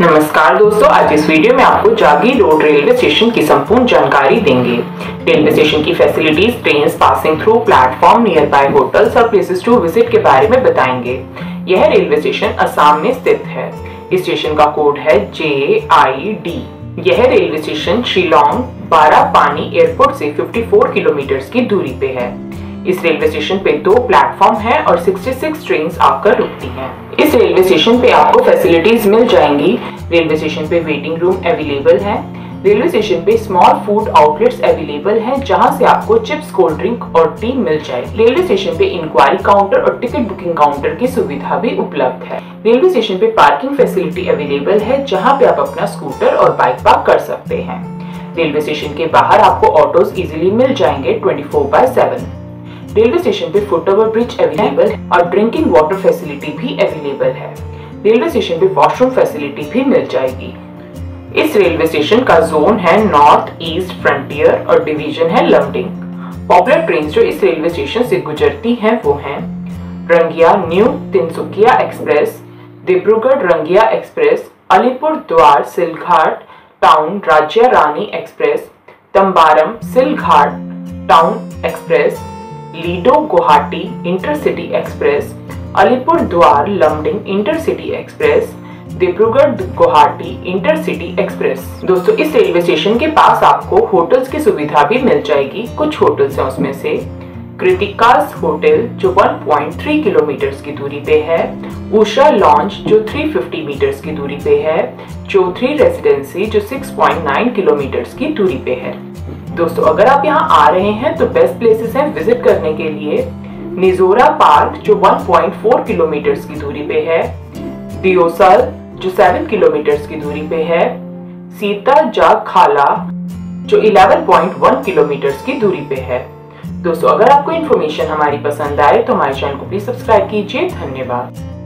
नमस्कार दोस्तों, आज इस वीडियो में आपको जागी रोड रेलवे स्टेशन की संपूर्ण जानकारी देंगे। रेलवे स्टेशन की facilities train passing through platform nearby hotels और प्लेसेस टू विज़िट के बारे में बताएँगे। यह रेलवे स्टेशन असम में स्थित है। इस स्टेशन का कोड है जे आई डी यह railway station Shillong Bara Pani airport से 54 किलोमीटर की दूरी पे है। इस रेलवे स्टेशन पे दो प्लेटफॉर्म है और 66 ट्रेन आकर रुकती हैं। इस रेलवे स्टेशन पे आपको फैसिलिटीज़ मिल जाएँगी। रेलवे स्टेशन पे वेटिंग रूम अवेलेबल है। रेलवे स्टेशन पे स्मॉल फ़ूड आउटलेट्स अवेलेबल हैं, जहाँ से आपको चिप्स, कोल्ड ड्रिंक और टी मिल जाएगी। रेलवे स्टेशन पे इंक्वायरी काउंटर और टिकट बुकिंग काउंटर की सुविधा भी उपलब्ध है। रेलवे स्टेशन पे पार्किंग फैसिलिटी अवेलेबल है, जहाँ पे आप अपना स्कूटर और बाइक पार्क कर सकते हैं। रेलवे स्टेशन के बाहर आपको ऑटोज इजीली मिल जाएँगे twenty four by seven railway station पे फुट ओवर ब्रिज अवेलेबल और ड्रिंकिंग वाटर फैसिलिटी भी अवेलेबल है। रेलवे स्टेशन पे वॉशरूम फैसिलिटी भी मिल जाएगी। इस रेलवे स्टेशन का जोन है नॉर्थ ईस्ट फ्रंटियर और डिवीज़न है लमडिंग पॉपुलर ट्रेन जो इस रेलवे स्टेशन से गुजरती हैं वो हैं Rangia new Tinsukia express Dibrugarh Rangia express, Alipur Duar Silghat town Rajya Rani express, Tambaram Silghat town express Ledo Guwahati intercity express Alipurduar Lumding intercity express Dibrugarh Guwahati intercity express दोस्तों, इस रेलवे स्टेशन के पास आपको होटल्स की सुविधा भी मिल जाएगी कुछ होटल्स हैं उसमें से। कृतिकास होटल जो 1.3 किलोमीटर की दूरी पे है। उषा लॉन्च जो 350 मीटर्स की दूरी पे है। चौधरी रेसिडेंसी जो 6.9 किलोमीटर की दूरी पे है। दोस्तों, अगर आप यहाँ आ रहे हैं तो बेस्ट प्लेसेस हैं विज़िट करने के लिए निजोरा पार्क जो 1.4 किलोमीटर की दूरी पे है दियोसल जो 7 किलोमीटर की दूरी पे है सीता जाग खाला जो 11.1 किलोमीटर की दूरी पे है। दोस्तों, अगर आपको इन्फॉर्मेशन हमारी पसंद आए तो हमारे चैनल को प्लीज़ सब्सक्राइब कीजिए। धन्यवाद।